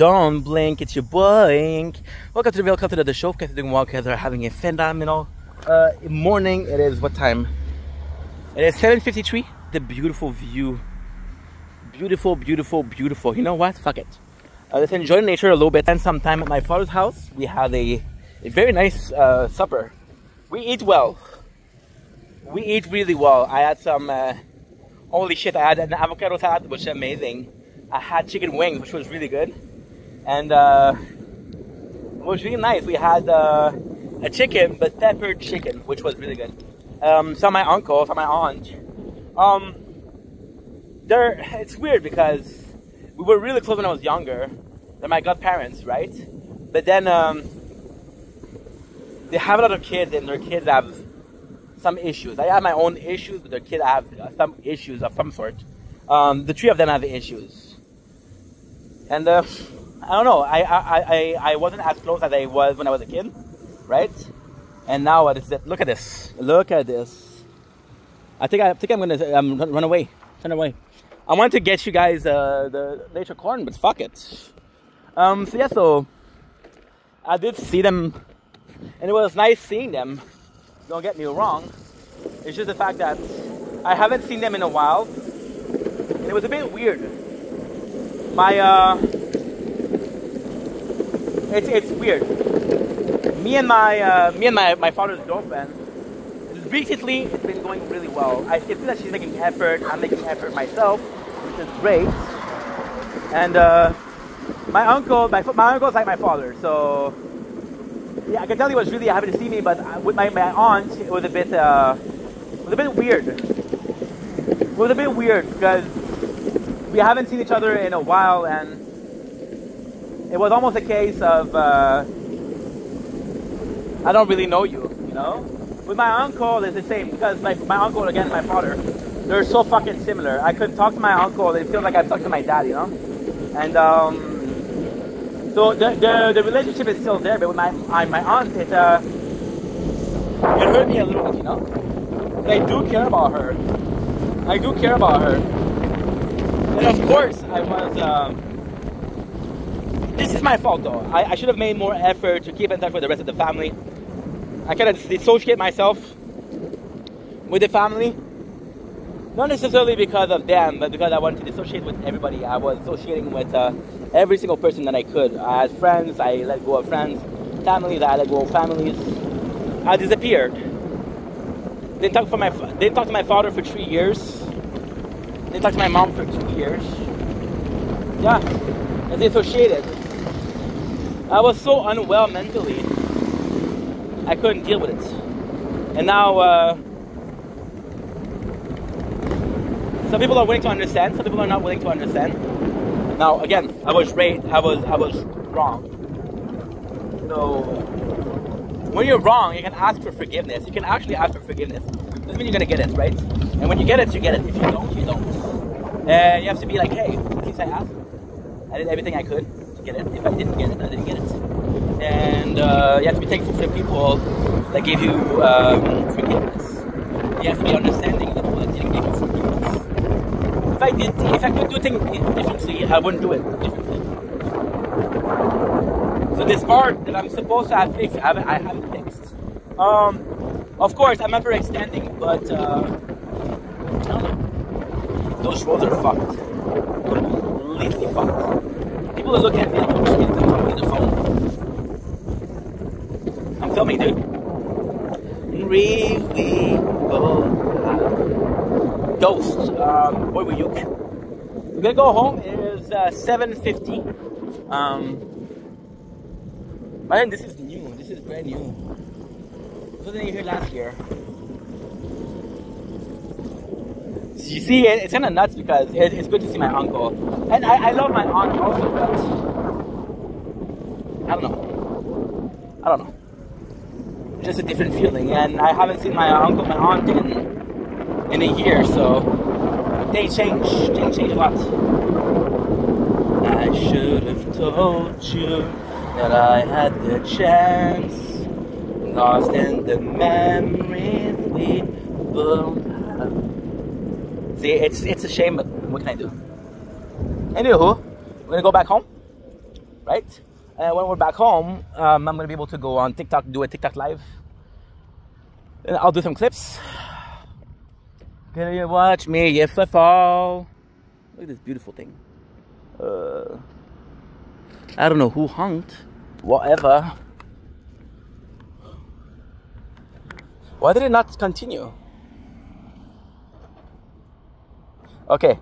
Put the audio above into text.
Don't blink, it's your boy. Welcome to the welcome to the show. Guys doing well, guys are having a phenomenal uh, morning. It is what time? It is 7.53. The beautiful view. Beautiful, beautiful, beautiful. You know what? Fuck it. Uh, let's enjoy nature a little bit. Spend some time at my father's house. We had a, a very nice uh, supper. We eat well. We eat really well. I had some, uh, holy shit, I had an avocado salad, which is amazing. I had chicken wings, which was really good and uh, it was really nice. We had uh, a chicken, but peppered chicken, which was really good. Um, some my uncle, some my aunt. Um, they're, it's weird because we were really close when I was younger. They're my godparents, right? But then um, they have a lot of kids, and their kids have some issues. I have my own issues, but their kids have some issues of some sort. Um, the three of them have issues, and uh, I don't know. I, I, I, I wasn't as close as I was when I was a kid, right? And now what is it? Look at this. Look at this. I think I think I'm gonna um, run away. Turn away. I want to get you guys uh, the nature corn, but fuck it. Um, so yeah, so I did see them, and it was nice seeing them. Don't get me wrong. It's just the fact that I haven't seen them in a while. And it was a bit weird. My uh, it's it's weird. Me and my uh, me and my, my father's girlfriend. Recently, it's been going really well. I can see that she's making effort. I'm making effort myself, which is great. And uh, my uncle, my my uncle's like my father, so yeah, I can tell he was really happy to see me. But uh, with my, my aunt, it was a bit uh, was a bit weird. It was a bit weird because we haven't seen each other in a while, and it was almost a case of uh, I don't really know you, you know. With my uncle, it's the same because my, my uncle again, my father, they're so fucking similar. I could talk to my uncle; it feels like I talk to my dad, you know. And um, so the, the, the relationship is still there, but with my my aunt, it uh, it hurt me a little you know. But I do care about her. I do care about her. And of course, I was. Um, this is my fault though. I, I should have made more effort to keep in touch with the rest of the family. I kind of dissociate myself with the family. Not necessarily because of them, but because I wanted to dissociate with everybody. I was associating with uh, every single person that I could. I had friends, I let go of friends. Families, I let go of families. I disappeared. Didn't talk, for my, didn't talk to my father for three years. Didn't talk to my mom for two years. Yeah, I dissociated. I was so unwell mentally. I couldn't deal with it. And now, uh, some people are willing to understand. Some people are not willing to understand. Now, again, I was right. I was I was wrong. So, when you're wrong, you can ask for forgiveness. You can actually ask for forgiveness. Doesn't mean you're gonna get it, right? And when you get it, you get it. If you don't, you don't. And you have to be like, hey, at least I asked. I did everything I could get it. If I didn't get it, I didn't get it. And uh, you have to be thankful for the people that gave you um, forgiveness. You have to be understanding the people that didn't give you forgiveness. If I did, if I could do things differently, I wouldn't do it differently. So this part that I'm supposed to have fixed, I haven't, I haven't fixed. Um, of course, I'm never extending, but uh, I don't know. Those roads are fucked. Completely fucked. People looking at me I'm shit. I'm the phone. I'm filming, dude. Really. Um, where were you? We're gonna go home. It is uh, 7.50. Um, man, this is new. This is brand new. This wasn't here last year. You see, it's kind of nuts because it's good to see my uncle, and I, I love my aunt also, but I don't know. I don't know. Just a different feeling, and I haven't seen my uncle, my aunt in in a year, so they change. They change a lot. I should have told you that I had the chance, lost in the memories we both See, it's it's a shame, but what can I do? Anywho, we're gonna go back home. right? And when we're back home, um, I'm gonna be able to go on TikTok, do a TikTok live. And I'll do some clips. Can you watch me if I fall? Look at this beautiful thing. Uh, I don't know who honked. Whatever. Why did it not continue? Okay,